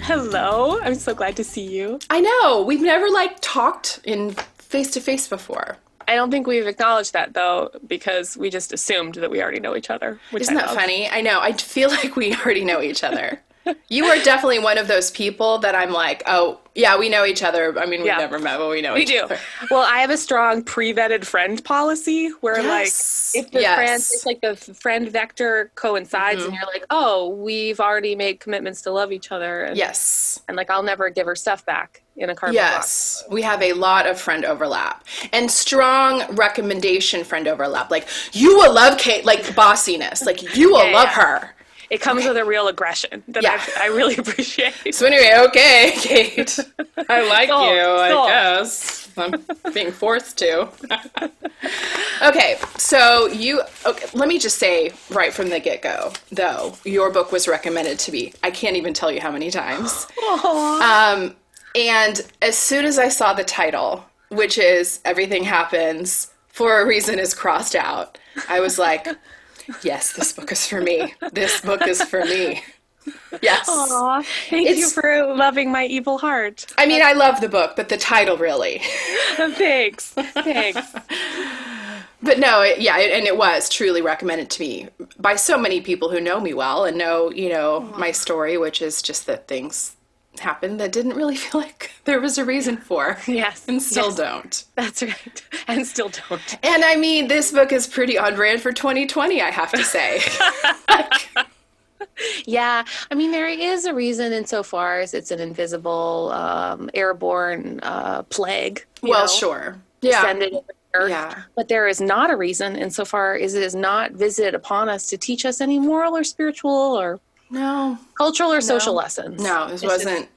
Hello. I'm so glad to see you. I know. We've never like talked in face to face before. I don't think we've acknowledged that though, because we just assumed that we already know each other. Which Isn't I that love. funny? I know. I feel like we already know each other. You are definitely one of those people that I'm like, oh, yeah, we know each other. I mean, we've Yeah. never met, but we know We do. other. Well, I have a strong pre-vetted friend policy where, Yes. like, if the Yes. friend, if like the friend vector coincides, and mm-hmm. you're like, oh, we've already made commitments to love each other, and, Yes. and like I'll never give her stuff back in a cardboard Yes, we have a lot of friend overlap and strong recommendation friend overlap. Like you will love Kate, like bossiness. Like you will Yeah, love yeah. her. It comes with a real aggression that Yeah. I, I really appreciate. So anyway, okay, Kate, I like Sold, you. I guess I'm being forced to. okay, so you. Okay, let me just say right from the get go, though, your book was recommended to me. I can't even tell you how many times. Um, and as soon as I saw the title, which is Everything Happens for a Reason is crossed out, I was like, yes, this book is for me. This book is for me. Yes. Aw, thank you for loving my evil heart. I mean, I love the book, but the title really. Thanks. Thanks. But no, it, yeah, it, and it was truly recommended to me by so many people who know me well and know, you know, my story, which is just that things happened that didn't really feel like there was a reason for. Yes. And still yes, don't. That's right. And still don't. And I mean, this book is pretty on brand for 2020, I have to say. Yeah, I mean, there is a reason insofar as it's an invisible, um, airborne uh, plague. well, know, sure. Yeah. Earth. Yeah. But there is not a reason insofar as it is not visited upon us to teach us any moral or spiritual or No. cultural or social lessons. No, this It's wasn't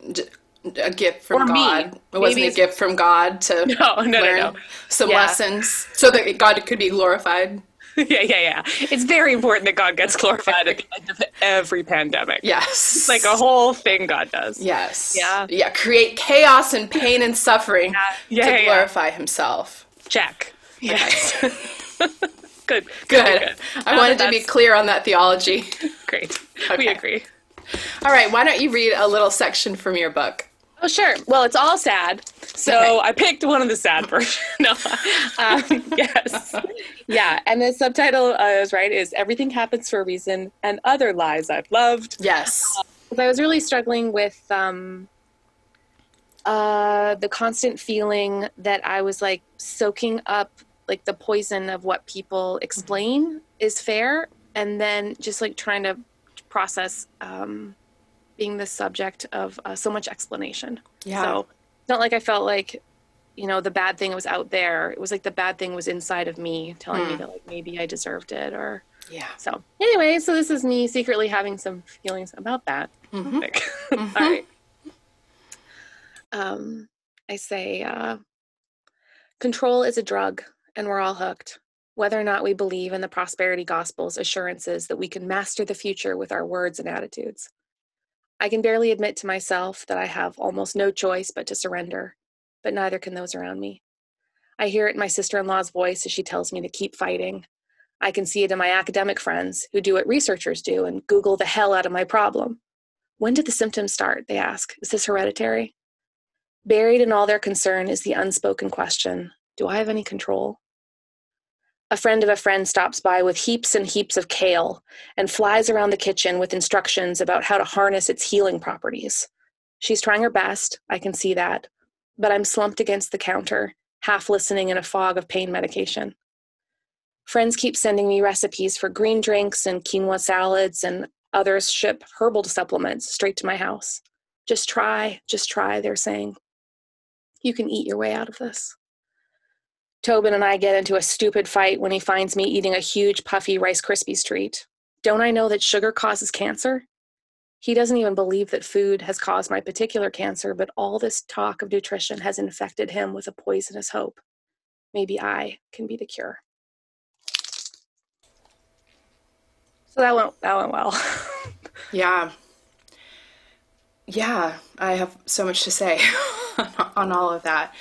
a gift from Or me. God. It wasn't Maybe a gift from God to No, no, no, learn no. some Yeah. lessons so that God could be glorified. yeah, yeah, yeah. It's very important that God gets glorified at the end of every pandemic. Yes. It's like a whole thing God does. Yes. Yeah. Yeah. Create chaos and pain and suffering Yeah, to yeah, yeah. glorify Himself. Check. Yes. good. Good. I wanted to be clear on that theology. Great. We agree. All right. Why don't you read a little section from your book? Oh, sure. Well, it's all sad. So Okay. I picked one of the sad versions. no. Um, yes. Yeah. And the subtitle uh, is right is Everything Happens for a Reason and Other Lies I've Loved. Yes. 'Cause I was really struggling with um, uh, the constant feeling that I was like soaking up like the poison of what people explain is fair, and then just like trying to process um, being the subject of uh, so much explanation. Yeah. So it's not like I felt like you know the bad thing was out there. It was like the bad thing was inside of me, telling me that like maybe I deserved it or. Yeah. So anyway, so this is me secretly having some feelings about that. topic. All right. Um, I say, uh, control is a drug, and we're all hooked. Whether or not we believe in the prosperity gospel's assurances that we can master the future with our words and attitudes. I can barely admit to myself that I have almost no choice but to surrender, but neither can those around me. I hear it in my sister in law's voice as she tells me to keep fighting. I can see it in my academic friends who do what researchers do and Google the hell out of my problem. When did the symptoms start? They ask. Is this hereditary? Buried in all their concern is the unspoken question Do I have any control? A friend of a friend stops by with heaps and heaps of kale and flies around the kitchen with instructions about how to harness its healing properties. She's trying her best, I can see that, but I'm slumped against the counter, half listening in a fog of pain medication. Friends keep sending me recipes for green drinks and quinoa salads, and others ship herbal supplements straight to my house. Just try, just try, they're saying. You can eat your way out of this. Toban and I get into a stupid fight when he finds me eating a huge, puffy Rice Krispies treat. Don't I know that sugar causes cancer? He doesn't even believe that food has caused my particular cancer, but all this talk of nutrition has infected him with a poisonous hope. Maybe I can be the cure. So that went that went well. Yeah. Yeah, I have so much to say on all of that.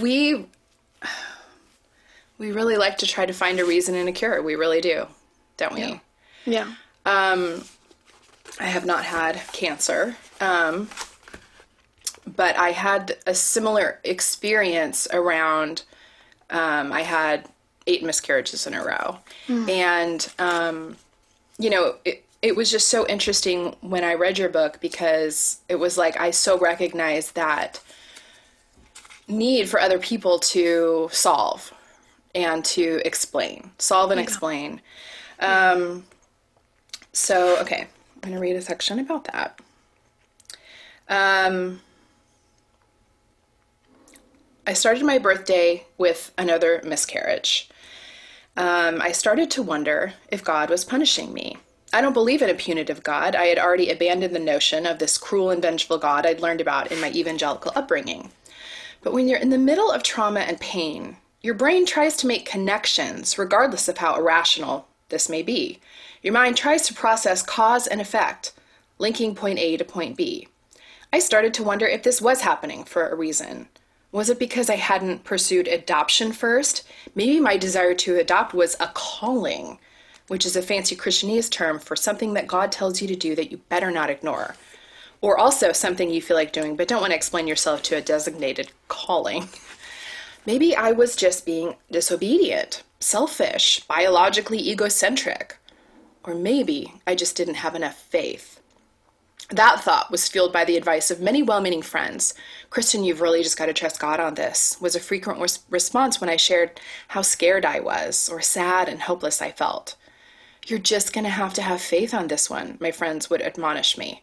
We we really like to try to find a reason and a cure. We really do, don't we? yeah. Um I have not had cancer. Um, but I had a similar experience around. Um, I had eight miscarriages in a row, and um, you know, it, it was just so interesting when I read your book because it was like I so recognized that need for other people to solve and to explain, solve and explain. Um, so, okay, I'm going to read a section about that. Um, I started my birthday with another miscarriage. Um, I started to wonder if God was punishing me. I don't believe in a punitive God. I had already abandoned the notion of this cruel and vengeful God I'd learned about in my evangelical upbringing. But when you're in the middle of trauma and pain, your brain tries to make connections, regardless of how irrational this may be. Your mind tries to process cause and effect, linking point A to point B. I started to wonder if this was happening for a reason. Was it because I hadn't pursued adoption first? Maybe my desire to adopt was a calling, which is a fancy Christianese term for something that God tells you to do that you better not ignore. Or also something you feel like doing but don't want to explain yourself to a designated calling. Maybe I was just being disobedient, selfish, biologically egocentric. Or maybe I just didn't have enough faith. That thought was fueled by the advice of many well meaning friends. Kristen, you've really just got to trust God on this, was a frequent res- response when I shared how scared I was or sad and hopeless I felt. You're just going to have to have faith on this one, my friends would admonish me.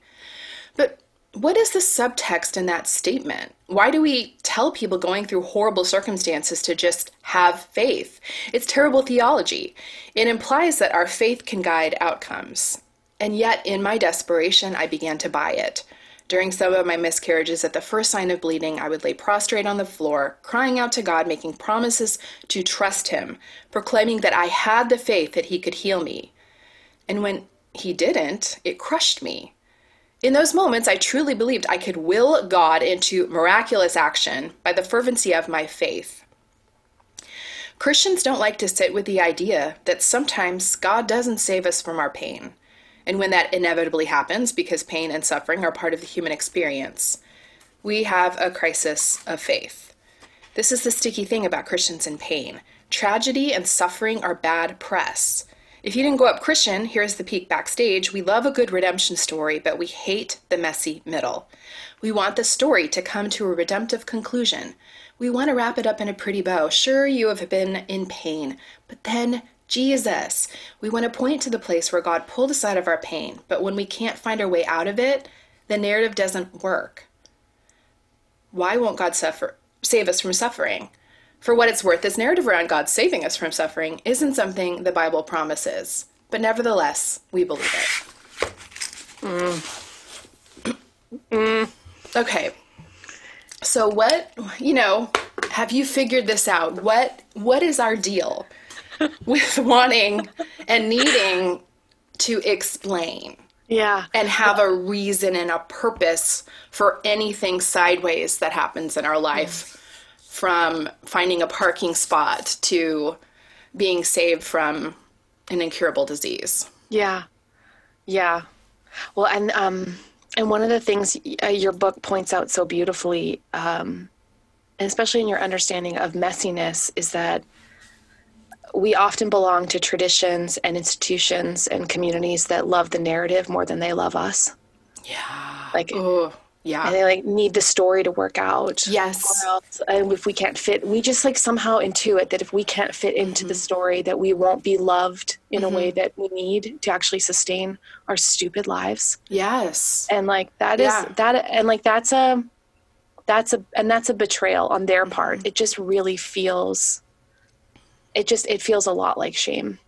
What is the subtext in that statement? Why do we tell people going through horrible circumstances to just have faith? It's terrible theology. It implies that our faith can guide outcomes. And yet, in my desperation, I began to buy it. During some of my miscarriages, at the first sign of bleeding, I would lay prostrate on the floor, crying out to God, making promises to trust Him, proclaiming that I had the faith that He could heal me. And when He didn't, it crushed me. In those moments, I truly believed I could will God into miraculous action by the fervency of my faith. Christians don't like to sit with the idea that sometimes God doesn't save us from our pain. And when that inevitably happens, because pain and suffering are part of the human experience, we have a crisis of faith. This is the sticky thing about Christians in pain. Tragedy and suffering are bad press. If you didn't go up Christian, here's the peek backstage. We love a good redemption story, but we hate the messy middle. We want the story to come to a redemptive conclusion. We want to wrap it up in a pretty bow. Sure, you have been in pain, but then Jesus. We want to point to the place where God pulled us out of our pain, but when we can't find our way out of it, the narrative doesn't work. Why won't God suffer, save us from suffering? For what it's worth, this narrative around God saving us from suffering isn't something the Bible promises, but nevertheless, we believe it. Mm. Mm. Okay. So what, you know, have you figured this out? What what is our deal? with wanting and needing to explain. Yeah. And have a reason and a purpose for anything sideways that happens in our life from finding a parking spot to being saved from an incurable disease. Yeah. Yeah. Well, and um and one of the things uh, your book points out so beautifully um and especially in your understanding of messiness is that we often belong to traditions and institutions and communities that love the narrative more than they love us. Yeah. Like, Ooh, yeah. and they like need the story to work out. Yes. Else, and if we can't fit, we just like somehow intuit that if we can't fit into Mm-hmm. the story, that we won't be loved in a way that we need to actually sustain our stupid lives. Yes. And like that is Yeah. that, and like that's a, that's a, and that's a betrayal on their part. Mm-hmm. It just really feels, it just, it feels a lot like shame.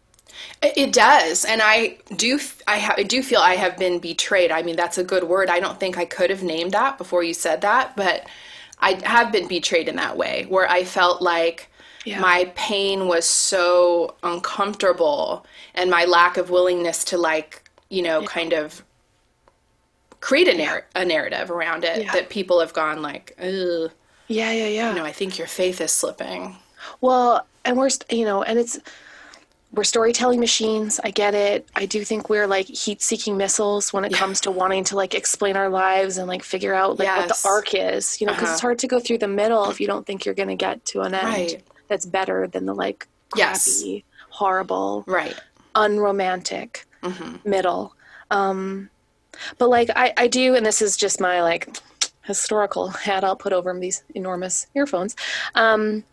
It does, and I do. I, ha- I do feel I have been betrayed. I mean, that's a good word. I don't think I could have named that before you said that, but I have been betrayed in that way, where I felt like Yeah. my pain was so uncomfortable, and my lack of willingness to like, you know, kind of create a, narr- a narrative around it Yeah. that people have gone like, Ugh, Yeah, yeah, yeah. you know, I think your faith is slipping. Well, and we're, st- you know, and it's, we're storytelling machines. I get it. I do think we're like heat seeking missiles when it Yeah. comes to wanting to like explain our lives and like figure out like what the arc is, you know, because Uh-huh. it's hard to go through the middle if you don't think you're going to get to an end Right. that's better than the like Yes. crappy, horrible, Right. unromantic Mm-hmm. middle. Um, but like I, I do, and this is just my like historical hat I'll put over these enormous earphones. Um,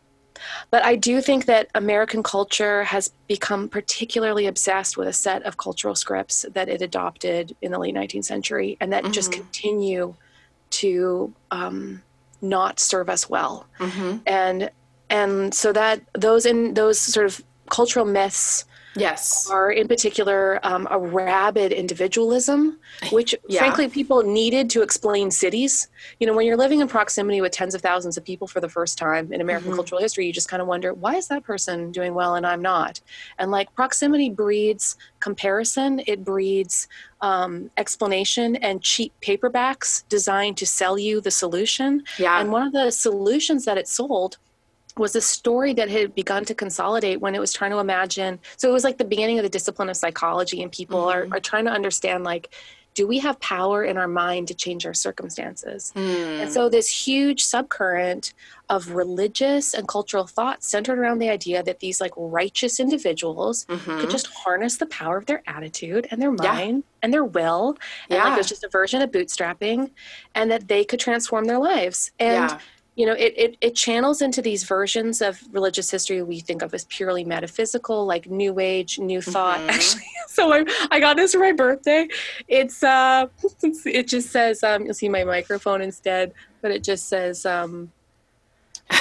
but I do think that American culture has become particularly obsessed with a set of cultural scripts that it adopted in the late 19th century and that just continue to um, not serve us well. Mm-hmm. And and so that those in those sort of cultural myths Yes. are in particular um, a rabid individualism, which Yeah. frankly people needed to explain cities. You know, when you're living in proximity with tens of thousands of people for the first time in American Mm-hmm. cultural history, you just kind of wonder, why is that person doing well and I'm not? And like proximity breeds comparison, it breeds um, explanation and cheap paperbacks designed to sell you the solution. Yeah. And one of the solutions that it sold was a story that had begun to consolidate when it was trying to imagine. So it was like the beginning of the discipline of psychology, and people are, are trying to understand like, do we have power in our mind to change our circumstances? And so this huge subcurrent of religious and cultural thought centered around the idea that these like righteous individuals could just harness the power of their attitude and their Mm-hmm. Yeah. mind and their will. And like Yeah. it was just a version of bootstrapping and that they could transform their lives. And Yeah. You know, it, it, it channels into these versions of religious history we think of as purely metaphysical, like new age, new thought. Mhm. Actually, so I, I got this for my birthday. It's, uh, it just says, um, you'll see my microphone instead, but it just says, um,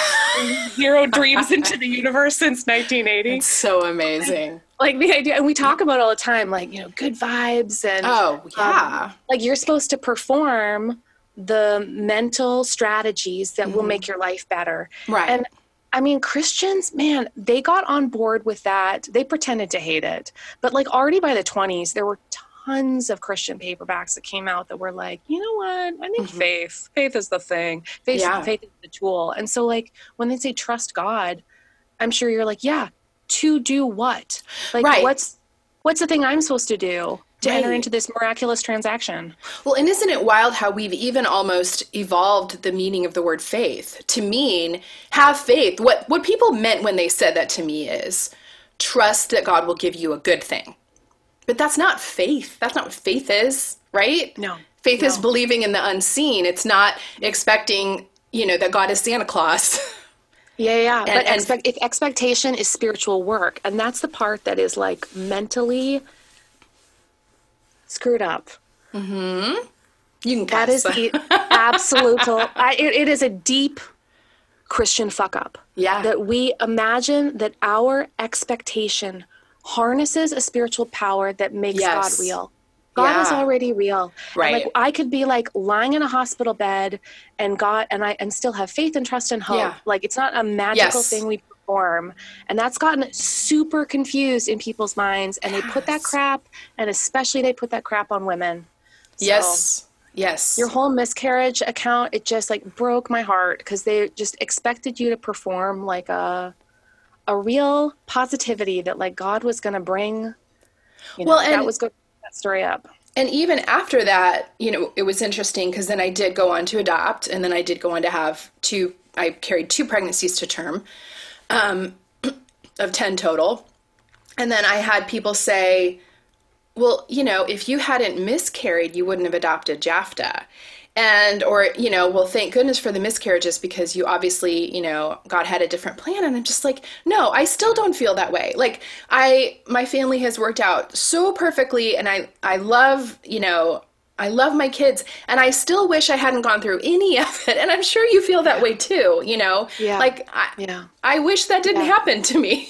zero dreams into the universe since 1980. It's so amazing. Like the idea, and we talk about it all the time, like, you know, good vibes and Oh, yeah. like you're supposed to perform the mental strategies that will mm-hmm. make your life better. right. And I mean, Christians, man, they got on board with that. They pretended to hate it. But like already by the 20s, there were tons of Christian paperbacks that came out that were like, you know what? I think mm-hmm. faith, faith is the thing. Faith, Yeah. faith is the tool. And so like when they say trust God, I'm sure you're like, yeah, to do what? Like Right. what's what's the thing I'm supposed to do to enter into this miraculous transaction? Well, and isn't it wild how we've even almost evolved the meaning of the word faith to mean have faith? What what people meant when they said that to me is trust that God will give you a good thing. But that's not faith. That's not what faith is, right? No. Faith is believing in the unseen. It's not expecting, you know, that God is Santa Claus. Yeah, yeah. but and- expect, if expectation is spiritual work, and that's the part that is like mentally screwed up. Mm-hmm. you can That is cuss. the absolute. I, it, it is a deep Christian fuck up. Yeah. That we imagine that our expectation harnesses a spiritual power that makes Yes. God real. God is already real. And, Right. like I could be like lying in a hospital bed and God and I and still have faith and trust and hope. Yeah. Like it's not a magical Yes. thing we perform. And that's gotten super confused in people's minds and they put that crap and especially they put that crap on women. So- Yes. Yes. your whole miscarriage account it just like broke my heart because they just expected you to perform like a a real positivity that like god was going to bring you know, Well, that and- was going to that story up and even after that, you know, it was interesting because then I did go on to adopt, and then I did go on to have two. I carried two pregnancies to term, um, of ten total, and then I had people say, "Well, you know, if you hadn't miscarried, you wouldn't have adopted Jafta." And, or, you know, well, thank goodness for the miscarriages because you obviously, you know, God had a different plan. And I'm just like, no, I still don't feel that way. Like, I, my family has worked out so perfectly and I, I love, you know, I love my kids and I still wish I hadn't gone through any of it. And I'm sure you feel that way too, you know? Yeah. Like, I, yeah I wish that didn't happen to me.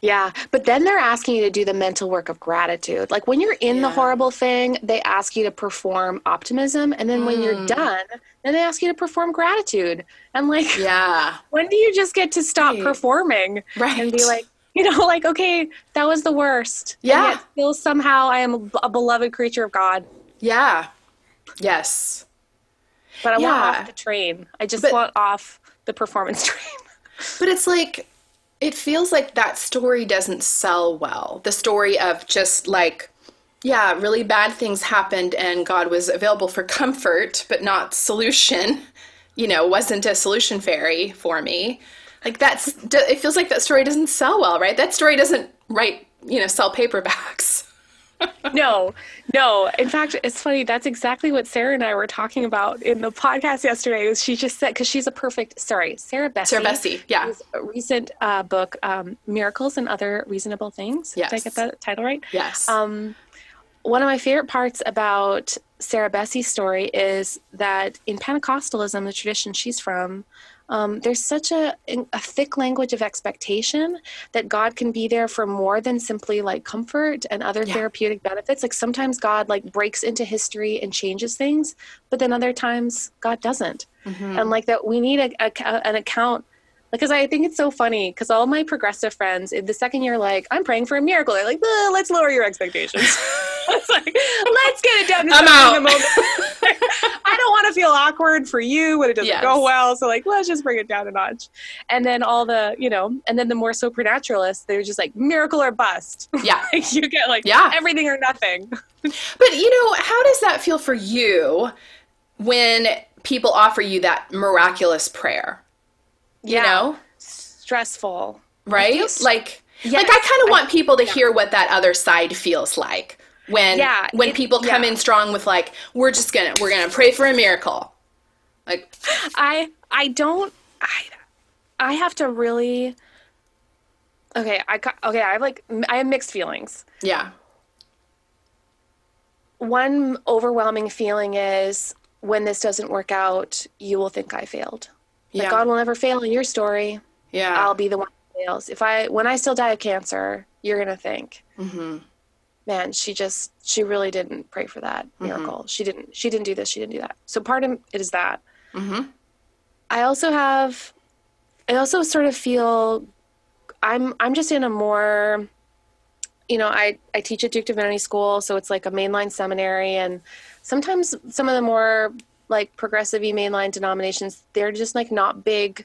yeah but then they're asking you to do the mental work of gratitude like when you're in the horrible thing they ask you to perform optimism and then when Mm. you're done then they ask you to perform gratitude and like Yeah. when do you just get to stop Right. performing Right. and be like you know like okay that was the worst And Yeah. yet still somehow i am a beloved creature of god Yeah. Yes. but i want off the train i just But- want off the performance train But it's like, it feels like that story doesn't sell well. The story of just like, yeah, really bad things happened and God was available for comfort, but not solution. You know, wasn't a solution fairy for me. Like that's, it feels like that story doesn't sell well, right? That story doesn't write, you know, sell paperbacks. No, no. In fact, it's funny. That's exactly what Sarah and I were talking about in the podcast yesterday. Was she just said because she's a perfect. Sorry, Sarah Bessey. Sarah Bessey, yeah. A recent uh, book, um, "Miracles and Other Reasonable Things." Yes. Did I get that title right? Yes. Um, one of my favorite parts about Sarah Bessey's story is that in Pentecostalism, the tradition she's from, um, there's such a, a thick language of expectation that God can be there for more than simply like comfort and other yeah. therapeutic benefits. Like sometimes God like breaks into history and changes things, but then other times God doesn't. Mm-hmm. And like that, we need a, a, an account because I think it's so funny because all my progressive friends, the second year, like, I'm praying for a miracle, they're like, let's lower your expectations. it's like, let's get it down to I'm out. the moment. I don't want to feel awkward for you when it doesn't yes. go well. So, like, let's just bring it down a notch. And then all the, you know, and then the more supernaturalists, they're just like, miracle or bust. Yeah. you get like, yeah. everything or nothing. but, you know, how does that feel for you when people offer you that miraculous prayer? You yeah. know? Stressful. Right? Like yes. like i kind of want people to yeah. hear what that other side feels like when yeah, when it, people come in strong with like we're just gonna we're gonna pray for a miracle. Like i i don't i i have to really okay i okay i have like i have mixed feelings. Yeah. One overwhelming feeling is when this doesn't work out you will think i failed like. God will never fail in your story. Yeah. I'll be the one who fails. If I when I still die of cancer, you're gonna think, mm-hmm. man, she just she really didn't pray for that mm-hmm. miracle. Mm-hmm. She didn't she didn't do this. She didn't do that. So part of it is that. Mm-hmm. I also have. I also sort of feel. I'm I'm just in a more. You know, I I teach at Duke Divinity School, so it's like a mainline seminary, and sometimes some of the more like progressive mainline denominations, they're just like not big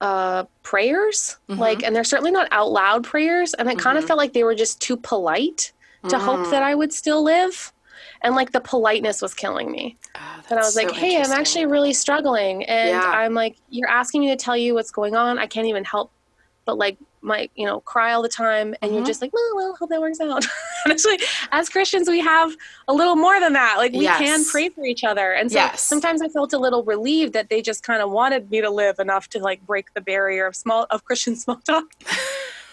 uh, prayers. Mm-hmm. Like, and they're certainly not out loud prayers. And it mm-hmm. kind of felt like they were just too polite to mm. hope that I would still live. And like the politeness was killing me. Oh, and I was like, hey, I'm actually really struggling. And yeah. I'm like, you're asking me to tell you what's going on. I can't even help but like might you know cry all the time and mm-hmm. you're just like well, well hope that works out actually as christians we have a little more than that like we yes. can pray for each other and so yes. sometimes i felt a little relieved that they just kind of wanted me to live enough to like break the barrier of small of christian small talk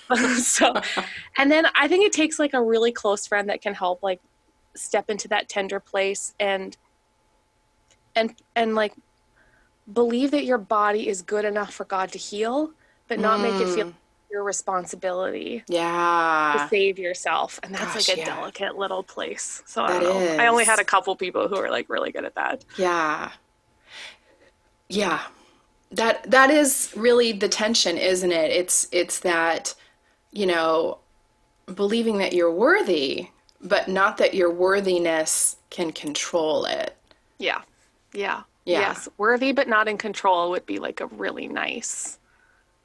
so and then i think it takes like a really close friend that can help like step into that tender place and and and like believe that your body is good enough for god to heal but not mm. make it feel mm. Your responsibility. Yeah. To save yourself. And that's Gosh, like a yeah. delicate little place. So I, I only had a couple people who are like really good at that. Yeah. Yeah. That that is really the tension, isn't it? It's it's that, you know, believing that you're worthy, but not that your worthiness can control it. Yeah. Yeah. Yeah. Yes, worthy but not in control would be like a really nice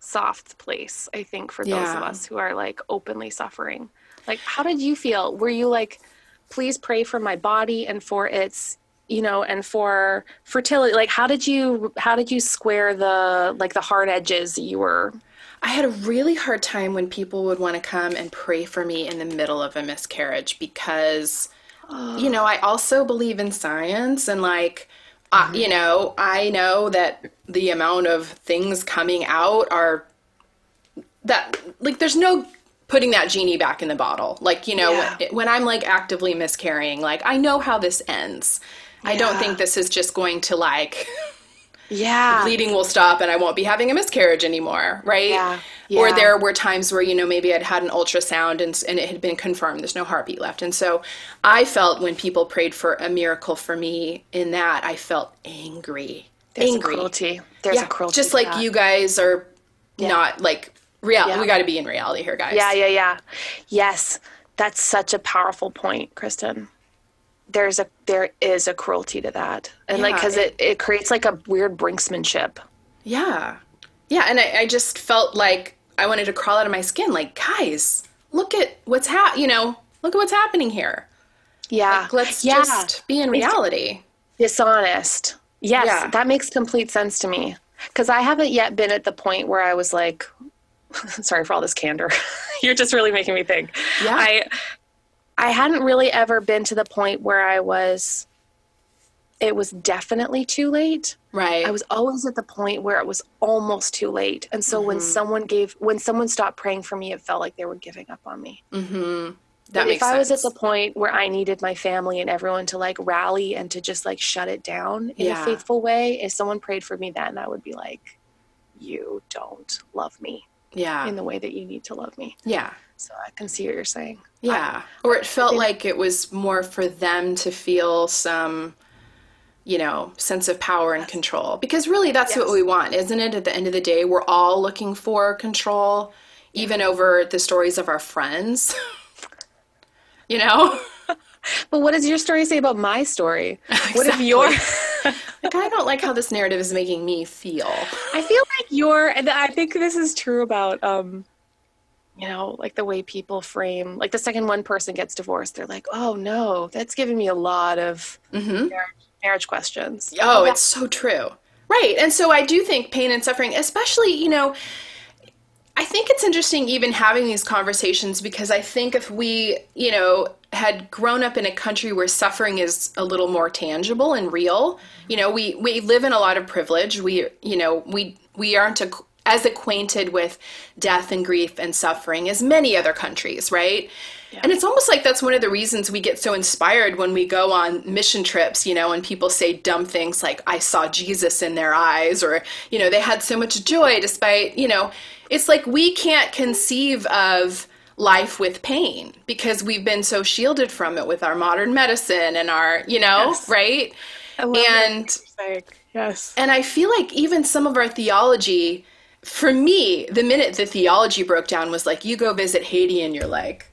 soft place, I think, for those yeah. of us who are like openly suffering. Like, how did you feel? Were you like, please pray for my body and for its you know and for fertility like how did you how did you square the like the hard edges you were I had a really hard time when people would want to come and pray for me in the middle of a miscarriage because you oh. know, I also believe in science and like uh, you know, I know that the amount of things coming out are that like there's no putting that genie back in the bottle. Like, you know, yeah. when, when, I'm like actively miscarrying, like I know how this ends. Yeah. I don't think this is just going to like yeah bleeding will stop and i won't be having a miscarriage anymore right yeah. yeah. or there were times where you know maybe i'd had an ultrasound and, and it had been confirmed there's no heartbeat left and so i felt when people prayed for a miracle for me in that i felt angry there's angry. a cruelty there's yeah. a cruelty just like that. you guys are yeah. not like reality we got to be in reality here guys yeah yeah yeah yes that's such a powerful point kristen there's a there is a cruelty to that and yeah, like because it, it, it creates like a weird brinksmanship yeah yeah and I, I just felt like I wanted to crawl out of my skin. Like, guys, look at what's hap. You know, look at what's happening here. Yeah. Like, let's yeah. just be in reality. dishonest. Yes, Yeah. that makes complete sense to me. Because I haven't yet been at the point where I was like, sorry for all this candor. You're just really making me think. Yeah. I I hadn't really ever been to the point where I was it was definitely too late. Right. I was always at the point where it was almost too late. And so when Mm-hmm. someone gave when someone stopped praying for me, it felt like they were giving up on me. mm-hmm. That But makes if I was at the point where I needed my family and everyone to like rally and to just like shut it down in Yeah. a faithful way, if someone prayed for me then, I would be like, you don't love me yeah. in the way that you need to love me. yeah. So I can see what you're saying. Yeah. or it felt like it was more for them to feel some, you know, sense of power and control. Because really that's what we want, isn't it? At the end of the day, we're all looking for control, even over the stories of our friends. you know? But what does your story say about my story? What if your Like, I don't like how this narrative is making me feel. I feel like your and I think this is true about um you know, like the way people frame like the second one person gets divorced, they're like, "Oh no, that's giving me a lot of hmm marriage, marriage questions." Oh, it's so true. Right. And so I do think pain and suffering, especially, you know, I think it's interesting even having these conversations because I think if we, you know, had grown up in a country where suffering is a little more tangible and real, you know, we we live in a lot of privilege. We, you know, we we aren't ac- as acquainted with death and grief and suffering as many other countries, right? And it's almost like that's one of the reasons we get so inspired when we go on mission trips, you know, and people say dumb things like, I saw Jesus in their eyes, or, you know, they had so much joy despite, you know, it's like we can't conceive of life with pain because we've been so shielded from it with our modern medicine and our, you know, Yes. right? I love that And yes. and I feel like even some of our theology, for me, the minute the theology broke down was like, you go visit Haiti and you're like,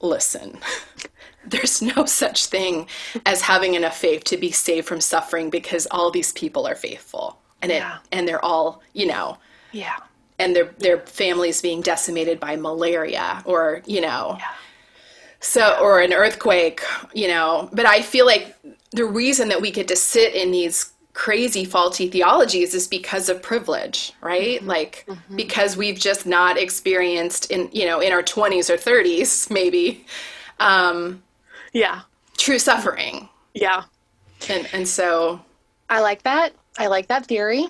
listen, there's no such thing as having enough faith to be saved from suffering because all these people are faithful. And it Yeah. and they're all, you know, Yeah. and their their families being decimated by malaria or, you know, so or an earthquake, you know. But I feel like the reason that we get to sit in these crazy faulty theologies is because of privilege, right? Like because we've just not experienced in, you know, in our 20s or 30s maybe um Yeah. true suffering. Yeah. And and so I like that. I like that theory.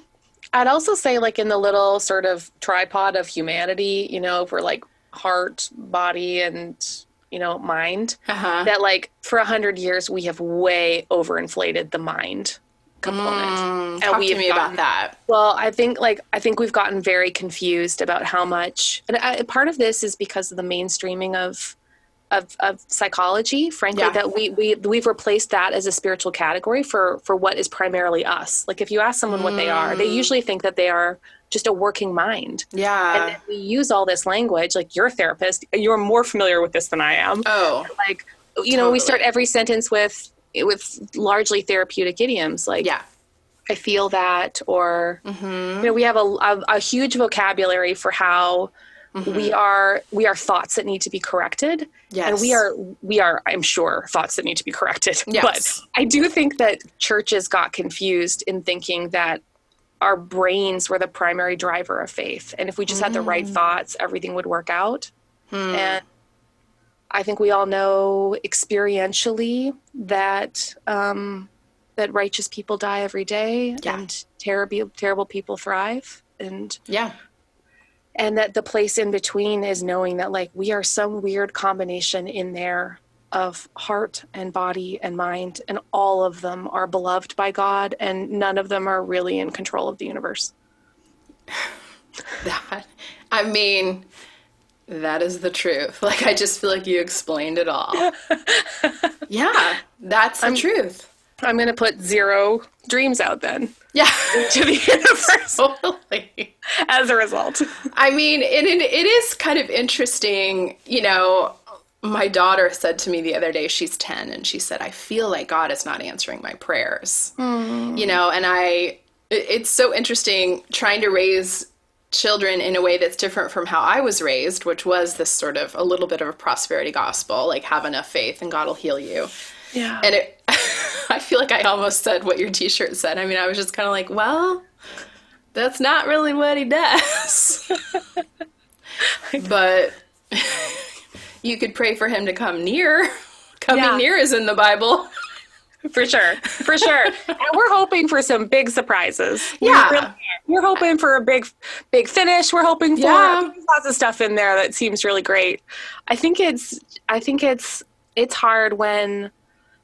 I'd also say, like, in the little sort of tripod of humanity, you know, for like heart, body, and, you know, mind, uh-huh. that, like, for a hundred years, we have way overinflated the mind component. Mm, And talk to me gotten- about that. Well, I think like I think we've gotten very confused about how much, and I, part of this is because of the mainstreaming of of, of psychology. Frankly, Yeah. that we we we've replaced that as a spiritual category for for what is primarily us. Like if you ask someone what they are, they usually think that they are just a working mind. Yeah. And then we use all this language. Like you're a therapist, you're more familiar with this than I am. oh, Like you know, we start every sentence with with largely therapeutic idioms. Like yeah. I feel that, or Mm-hmm. you know, we have a, a, a huge vocabulary for how Mm-hmm. we are we are thoughts that need to be corrected, and we are we are I'm sure thoughts that need to be corrected. Yes. But I do think that churches got confused in thinking that our brains were the primary driver of faith, and if we just had the right Mm. thoughts, everything would work out. Hmm. And I think we all know experientially that um, that righteous people die every day, Yeah. and terrible terrible people thrive, and Yeah. and that the place in between is knowing that like we are some weird combination in there of heart and body and mind, and all of them are beloved by God, and none of them are really in control of the universe. That, I mean, that is the truth. Like, I just feel like you explained it all. yeah, that's the truth. I'm going to put zero dreams out then Yeah, to the universe totally. as a result. I mean, it, it, it is kind of interesting. You know, my daughter said to me the other day, she's 10, and she said, I feel like God is not answering my prayers. Hmm. You know, and I, it- it's so interesting trying to raise children in a way that's different from how I was raised, which was this sort of a little bit of a prosperity gospel, like have enough faith and God will heal you. Yeah. And it, I feel like I almost said what your T-shirt said. I mean, I was just kind of like, well, that's not really what he does. but you could pray for him to come near. Coming Yeah. near is in the Bible. For sure. For sure. and we're hoping for some big surprises. We Yeah. really. We're hoping for a big, big finish. We're hoping for Yeah. lots of stuff in there that seems really great. I think it's, I think it's, it's hard when,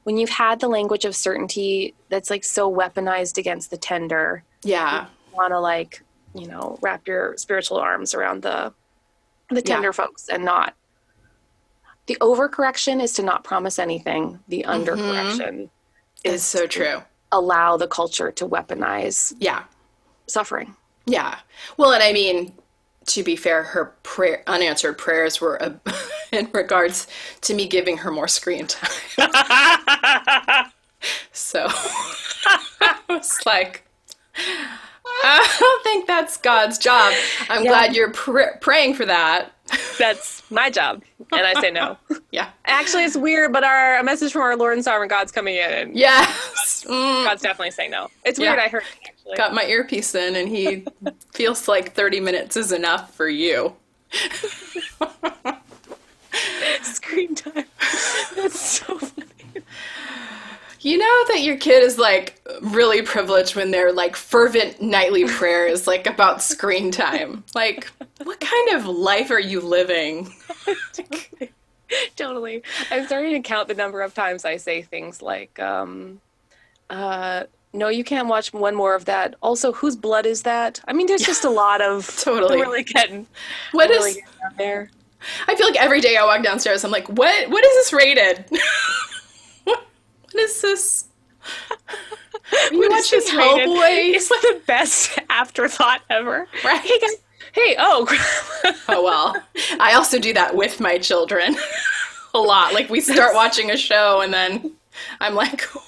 when you've had the language of certainty that's like so weaponized against the tender. Yeah. want to like you know wrap your spiritual arms around the the Yeah. tender folks and not the overcorrection is to not promise anything the mm-hmm. undercorrection It's so true. allow the culture to weaponize Yeah. suffering Yeah. Well, and I mean, to be fair, her prayer, unanswered prayers were uh, in regards to me giving her more screen time. so I was like, I don't think that's God's job. I'm Yeah. glad you're pr- praying for that. That's my job and i say no Yeah. actually it's weird but our a message from our lord and sovereign god's coming in and Yes. Mm. god's definitely saying no it's Yeah. weird i heard actually Got my earpiece in, and he feels like 30 minutes is enough for you. screen time that's so funny You know that your kid is like really privileged when their like fervent nightly prayer is like about screen time. Like, what kind of life are you living? totally. I'm starting to count the number of times I say things like, um, uh, no, you can't watch one more of that. Also, whose blood is that? I mean, there's just a lot of Totally. really getting, What really is? getting out there. I feel like every day I walk downstairs, I'm like, what? What is this rated? what, what is this? Are you watching this? Hellboy? It's like the best afterthought ever. Right. Hey, guys. Hey, oh. Oh well. I also do that with my children a lot. Like we start watching a show and then I'm like, cool.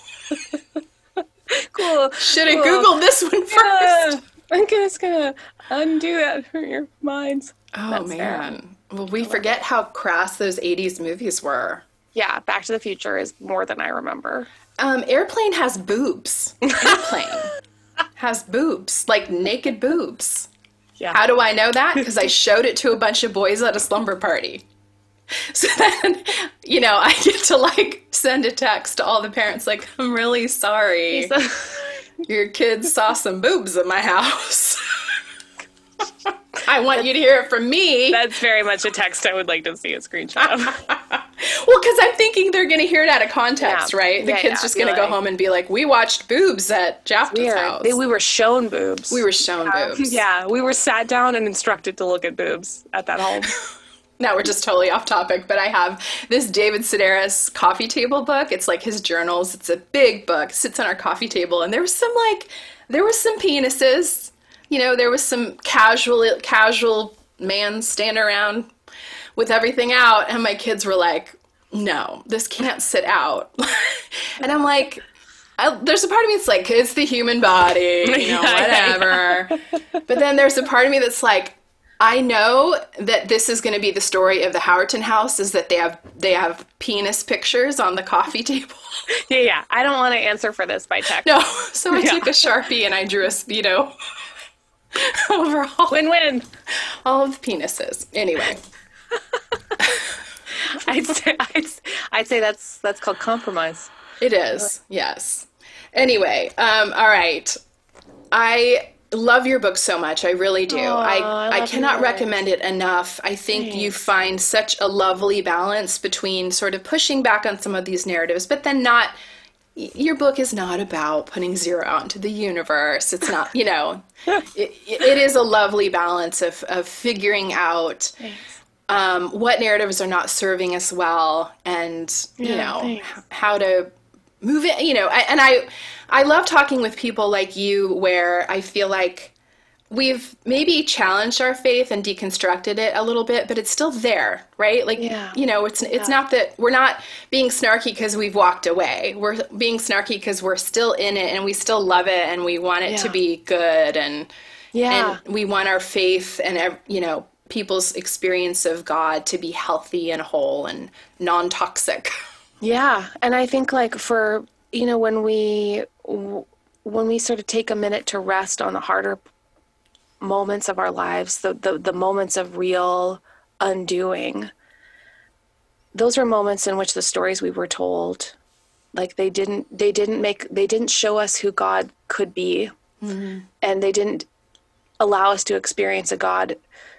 should have cool. googled this one first. Yeah. I'm just gonna undo that from your minds. Oh That's fair. man. Well, we forget how crass those 80s movies were. Yeah, Back to the Future is more than I remember. Um, Airplane has boobs. Airplane has boobs, like naked boobs. Yeah. How do I know that? Because I showed it to a bunch of boys at a slumber party. So then, you know, I get to like send a text to all the parents, like, I'm really sorry. Your kids saw some boobs at my house. I want you to hear it from me. That's very much a text I would like to see a screenshot of. Well, because I'm thinking they're going to hear it out of context, Yeah. right? The Yeah, kid's yeah, just going to go like- home and be like, "We watched boobs at Jafta's house. We were shown boobs. We were shown boobs." Yeah, we were sat down and instructed to look at boobs at that home. Now we're just totally off topic, but I have this David Sedaris coffee table book. It's like his journals. It's a big book. Sits on our coffee table, and there was some like there was some penises. You know, there was some casual casual man standing around with everything out, and my kids were like, "No, this can't sit out." and I'm like. I, there's a part of me that's like it's the human body, you know, whatever. But then there's a part of me that's like, I know that this is going to be the story of the Howerton house is that they have they have penis pictures on the coffee table. yeah, yeah. I don't want to answer for this by text. No, so I Yeah. took a Sharpie and I drew a speedo over all, Win-win. all of the penises. Anyway, I'd say, I'd, I'd say that's that's called compromise. it is. Yes. Anyway, um all right. I love your book so much. I really do. Aw, I I I cannot recommend it enough. I think you find such a lovely balance between sort of pushing back on some of these narratives, but then not your book is not about putting zero out into the universe. It's not, you know, it, it is a lovely balance of, of figuring out um, what narratives are not serving us well and, you Yeah, know, thanks. how to move it, you know, I, and I, I love talking with people like you where I feel like we've maybe challenged our faith and deconstructed it a little bit, but it's still there, right? Like, Yeah. you know, it's it's not that we're not being snarky because we've walked away. We're being snarky because we're still in it and we still love it and we want it to be good and Yeah. And we want our faith and, you know, people's experience of God to be healthy and whole and non toxic. Yeah, and I think like for you know when we w- when we sort of take a minute to rest on the harder moments of our lives, the the, the moments of real undoing. Those are moments in which the stories we were told, like they didn't they didn't make they didn't show us who God could be, mm-hmm. and they didn't allow us to experience a God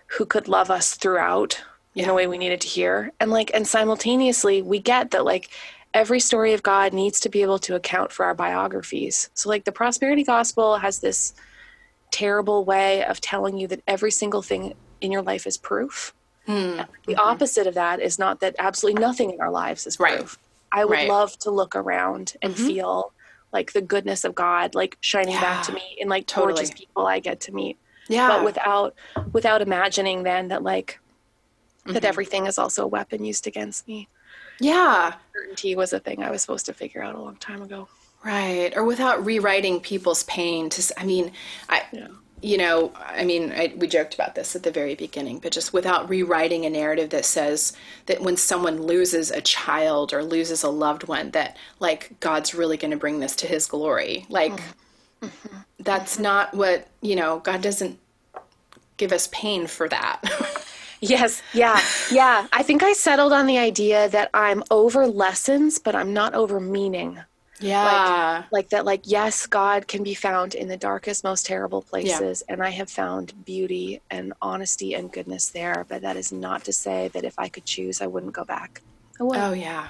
who could love us throughout in a way we needed to hear. And like and simultaneously we get that like every story of God needs to be able to account for our biographies. So like the prosperity gospel has this terrible way of telling you that every single thing in your life is proof. And the opposite of that is not that absolutely nothing in our lives is Right. proof. I would Right. love to look around and feel like the goodness of God like shining back to me in like totally. gorgeous people I get to meet Yeah. but without without imagining then that like Mm-hmm. that everything is also a weapon used against me yeah. certainty was a thing i was supposed to figure out a long time ago Right. Or without rewriting people's pain to, I mean, I, Yeah. you know, I mean, I, we joked about this at the very beginning, but just without rewriting a narrative that says that when someone loses a child or loses a loved one, that like God's really going to bring this to his glory. Like, mm-hmm. Mm-hmm. that's mm-hmm. not what, you know, God doesn't give us pain for that. yes yeah yeah i think i settled on the idea that i'm over lessons but i'm not over meaning yeah. like that like yes god can be found in the darkest most terrible places and i have found beauty and honesty and goodness there but that is not to say that if i could choose i wouldn't go back i would oh, yeah.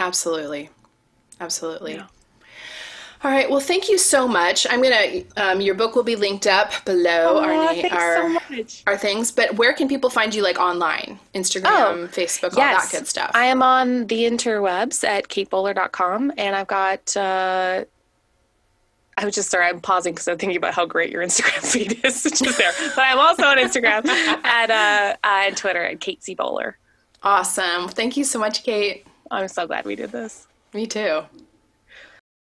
Absolutely. Absolutely. Yeah. All right. Well, thank you so much. I'm gonna. Um, your book will be linked up below our na- our so much. our things. But where can people find you, like online, Instagram, Oh, Facebook, all that good stuff? I am on the interwebs at katebowler.com and I've got uh I was just sorry, I'm pausing because I'm thinking about how great your Instagram feed is just there. But I'm also on Instagram at uh, uh and Twitter at Kate C. Bowler. awesome. Thank you so much, Kate. I'm so glad we did this. Me too.